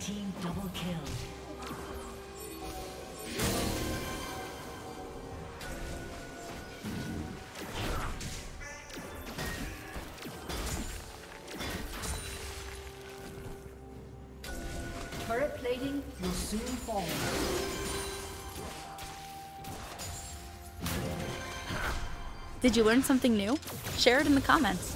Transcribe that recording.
Team double kill. will soon fall. Did you learn something new? Share it in the comments.